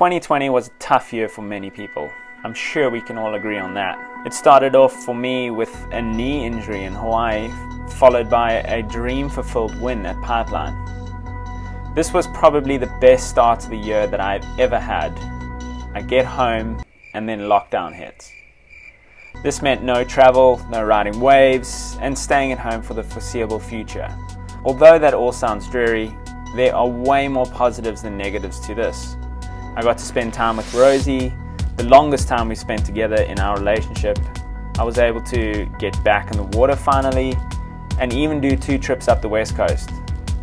2020 was a tough year for many people. I'm sure we can all agree on that. It started off for me with a knee injury in Hawaii, followed by a dream fulfilled win at Pipeline. This was probably the best start to the year that I've ever had. I get home and then lockdown hits. This meant no travel, no riding waves, and staying at home for the foreseeable future. Although that all sounds dreary, there are way more positives than negatives to this. I got to spend time with Rosie, the longest time we spent together in our relationship. I was able to get back in the water finally, and even do two trips up the west coast.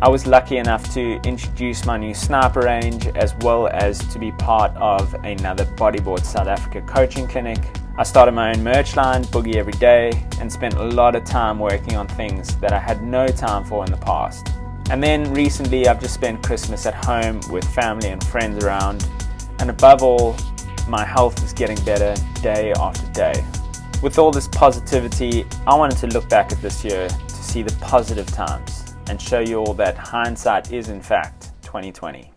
I was lucky enough to introduce my new sniper range as well as to be part of another Bodyboard South Africa coaching clinic. I started my own merch line, Boogie Every Day, and spent a lot of time working on things that I had no time for in the past. And then recently I've just spent Christmas at home with family and friends around, and above all, my health is getting better day after day. With all this positivity, I wanted to look back at this year to see the positive times and show you all that hindsight is in fact 2020.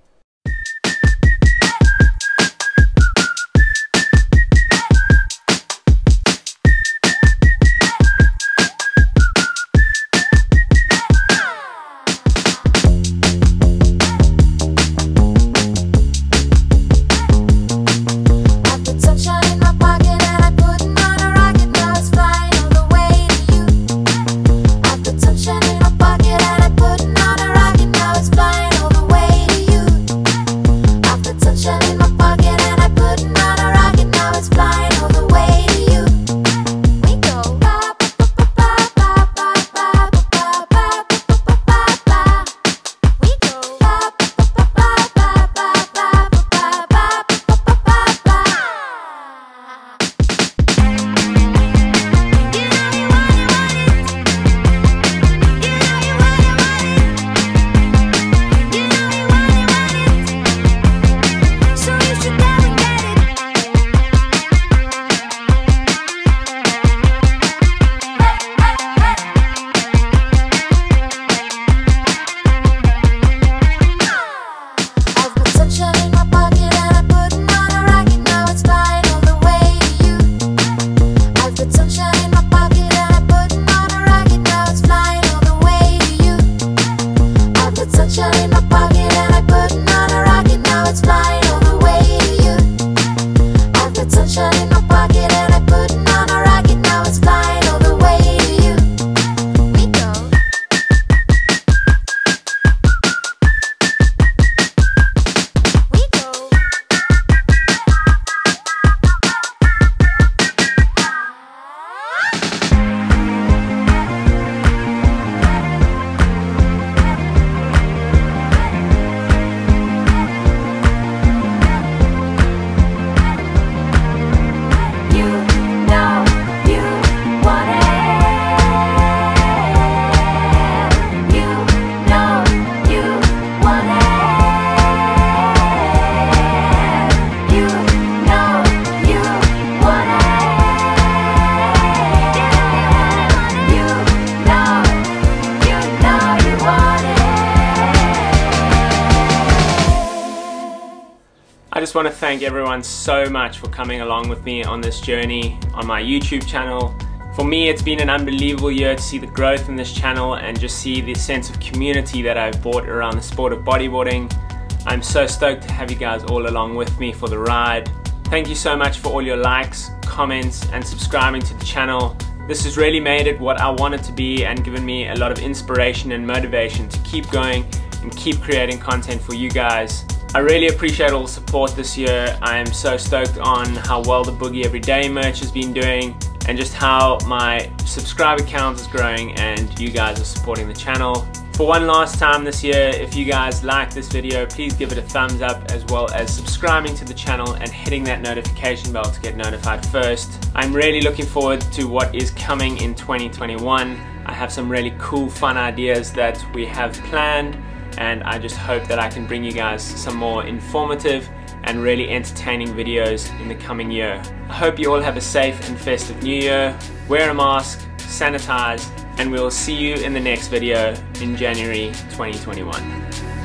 I just want to thank everyone so much for coming along with me on this journey on my YouTube channel. For me, it's been an unbelievable year to see the growth in this channel and just see the sense of community that I've brought around the sport of bodyboarding. I'm so stoked to have you guys all along with me for the ride. Thank you so much for all your likes, comments, and subscribing to the channel. This has really made it what I want it to be and given me a lot of inspiration and motivation to keep going and keep creating content for you guys. I really appreciate all the support this year. I am so stoked on how well the Boogie Everyday merch has been doing and just how my subscriber count is growing and you guys are supporting the channel. For one last time this year, if you guys like this video, please give it a thumbs up as well as subscribing to the channel and hitting that notification bell to get notified first. I'm really looking forward to what is coming in 2021. I have some really cool fun ideas that we have planned and I just hope that I can bring you guys some more informative and really entertaining videos in the coming year. I hope you all have a safe and festive new year, wear a mask, sanitize, and we'll see you in the next video in January 2021.